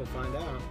we'll find out.